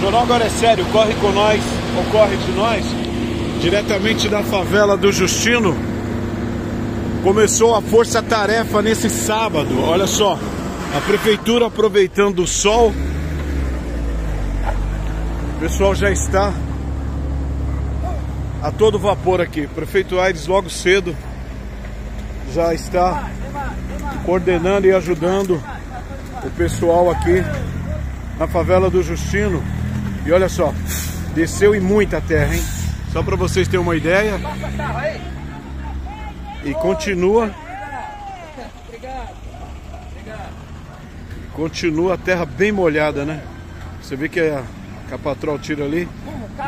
O jornal agora é sério, corre com nós, ocorre de nós, diretamente da favela do Justino. Começou a força-tarefa nesse sábado, olha só. A prefeitura aproveitando o sol. O pessoal já está a todo vapor aqui. Prefeito Aires logo cedo já está coordenando e ajudando o pessoal aqui na favela do Justino. E olha só, desceu em muita terra, hein? Só para vocês terem uma ideia. E continua. Continua a terra bem molhada, né? Você vê que a, que a patrol tira ali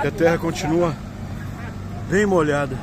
e a terra continua bem molhada.